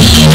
Yeah.